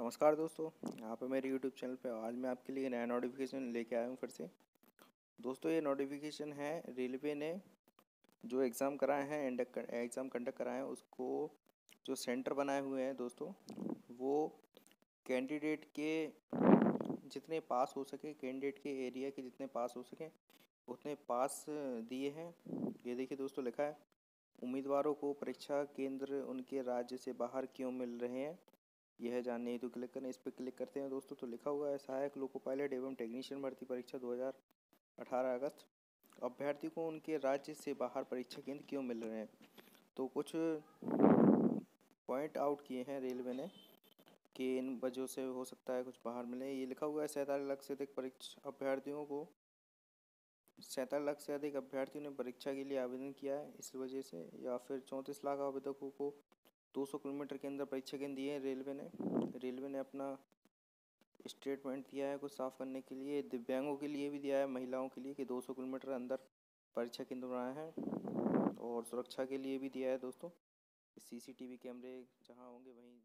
नमस्कार दोस्तों, यहाँ पे मेरे YouTube चैनल पे आज मैं आपके लिए नया नोटिफिकेशन लेके आया हूँ फिर से। दोस्तों, ये नोटिफिकेशन है रेलवे ने जो एग्ज़ाम कराए हैं एंड एग्ज़ाम कंडक्ट कराए हैं, उसको जो सेंटर बनाए हुए हैं दोस्तों, वो कैंडिडेट के जितने पास हो सके कैंडिडेट के एरिया के जितने पास हो सके, उतने पास दिए हैं। ये देखिए दोस्तों, लिखा है, उम्मीदवारों को परीक्षा केंद्र उनके राज्य से बाहर क्यों मिल रहे हैं? यह जानने तो क्लिक करें इस पर क्लिक करते हैं दोस्तों तो लिखा हुआ है, सहायक लोको पायलट एवं टेक्नीशियन भर्ती परीक्षा 2018 अगस्त। अभ्यर्थी को उनके राज्य से बाहर परीक्षा केंद्र क्यों मिल रहे हैं? तो कुछ पॉइंट आउट किए हैं रेलवे ने कि इन वजहों से हो सकता है कुछ बाहर मिले। ये लिखा हुआ है, सैंतालीस लाख से अधिक परीक्षा, अभ्यर्थियों को, सैंतालीस लाख से अधिक अभ्यर्थियों ने परीक्षा के लिए आवेदन किया है, इस वजह से, या फिर चौंतीस लाख आवेदकों को 200 किलोमीटर के अंदर परीक्षा केंद्र दिए हैं रेलवे ने। रेलवे ने अपना स्टेटमेंट दिया है कुछ साफ़ करने के लिए, दिव्यांगों के लिए भी दिया है, महिलाओं के लिए कि 200 किलोमीटर अंदर परीक्षा केंद्र बनाए हैं और सुरक्षा के लिए भी दिया है दोस्तों। सीसीटीवी कैमरे जहाँ होंगे वहीं